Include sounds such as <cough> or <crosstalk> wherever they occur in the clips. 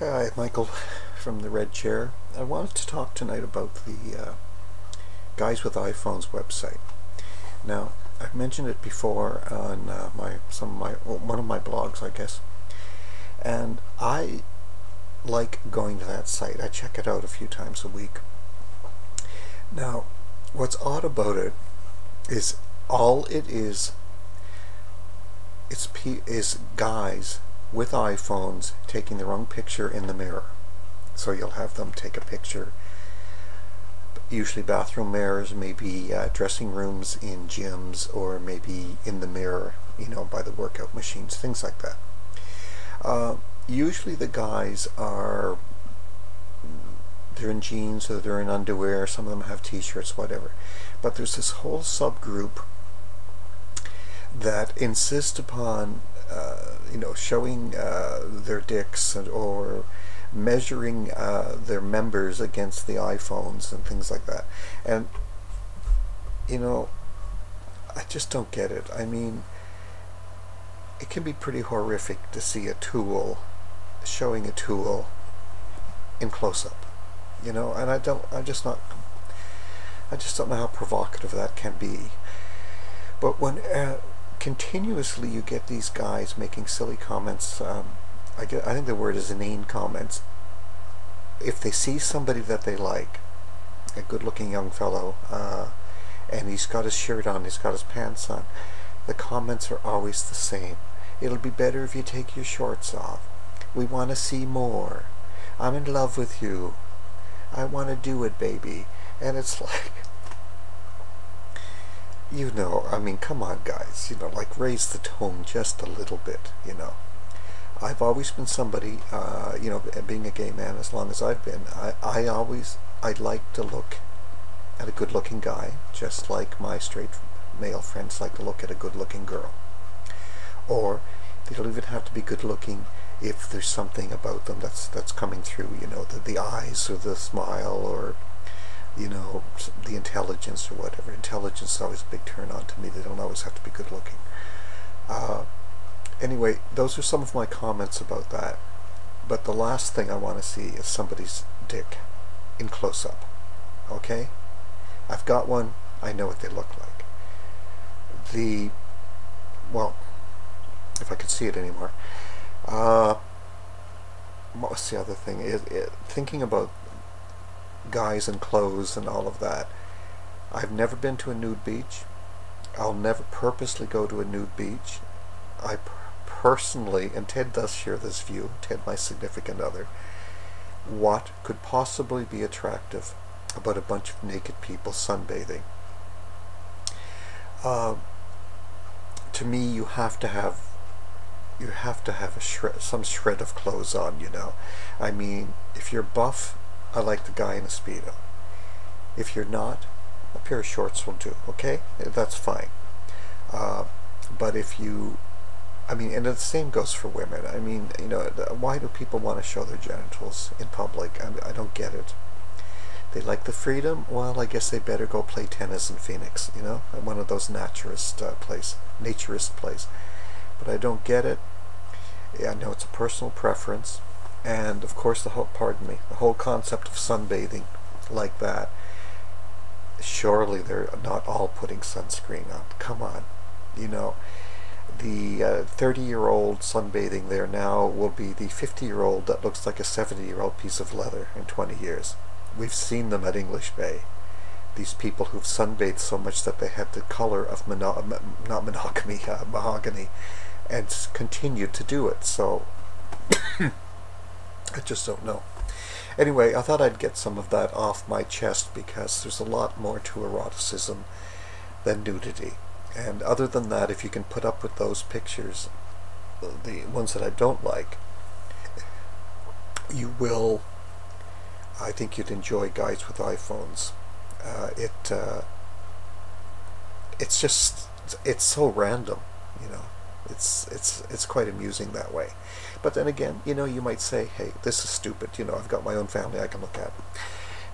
Hi, Michael from the Red Chair. I wanted to talk tonight about the uh, Guys with iPhones website. Now, I've mentioned it before on uh, my some of my one of my blogs, I guess, and I like going to that site. I check it out a few times a week. Now, what's odd about it is all it is. It's p is guys with iPhones taking their own picture in the mirror. So you'll have them take a picture, usually bathroom mirrors, maybe uh, dressing rooms in gyms, or maybe in the mirror, you know, by the workout machines, things like that. Uh, usually the guys are they're in jeans or they're in underwear some of them have t-shirts whatever but there's this whole subgroup that insist upon uh, you know, showing uh, their dicks or measuring uh, their members against the iPhones and things like that. And, you know, I just don't get it. I mean, it can be pretty horrific to see a tool showing a tool in close-up, you know, and I don't, I'm just not, I just don't know how provocative that can be. But when, uh, continuously you get these guys making silly comments. Um, I, get, I think the word is inane comments. If they see somebody that they like, a good-looking young fellow, uh, and he's got his shirt on, he's got his pants on, the comments are always the same. It'll be better if you take your shorts off. We want to see more. I'm in love with you. I want to do it, baby. And it's <laughs> like, you know, I mean, come on, guys, you know, like raise the tone just a little bit, you know. I've always been somebody, uh, you know, being a gay man as long as I've been, I, I always, I like to look at a good-looking guy, just like my straight male friends like to look at a good-looking girl. Or they don't even have to be good-looking if there's something about them that's that's coming through, you know, the, the eyes or the smile or you know, the intelligence or whatever. Intelligence is always a big turn on to me. They don't always have to be good looking. Uh, anyway, those are some of my comments about that. But the last thing I want to see is somebody's dick in close up. Okay? I've got one. I know what they look like. The, well, if I could see it anymore. Uh, what's the other thing? It, it, thinking about guys and clothes and all of that. I've never been to a nude beach. I'll never purposely go to a nude beach. I personally, and Ted does share this view, Ted, my significant other, what could possibly be attractive about a bunch of naked people sunbathing? Uh, to me, you have to have you have to have a shred, some shred of clothes on, you know. I mean, if you're buff I like the guy in a Speedo. If you're not, a pair of shorts will do, okay? That's fine. Uh, but if you, I mean, and the same goes for women. I mean, you know, why do people want to show their genitals in public? I, I don't get it. They like the freedom? Well, I guess they better go play tennis in Phoenix, you know, one of those naturist uh, place, naturist place. But I don't get it. Yeah, I know it's a personal preference and of course the whole pardon me the whole concept of sunbathing like that surely they're not all putting sunscreen on. Come on. You know the 30 uh, year old sunbathing there now will be the 50 year old that looks like a 70 year old piece of leather in 20 years. We've seen them at English Bay. These people who've sunbathed so much that they had the color of mono not monogamy uh, mahogany and continued to do it. So I just don't know. Anyway, I thought I'd get some of that off my chest because there's a lot more to eroticism than nudity. And other than that, if you can put up with those pictures, the ones that I don't like, you will, I think you'd enjoy Guys with iPhones. Uh, it, uh, it's just, it's so random, you know. It's, it's, it's quite amusing that way. But then again, you know, you might say, hey, this is stupid. You know, I've got my own family I can look at.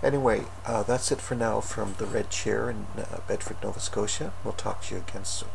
Anyway, uh, that's it for now from the Red Chair in uh, Bedford, Nova Scotia. We'll talk to you again soon.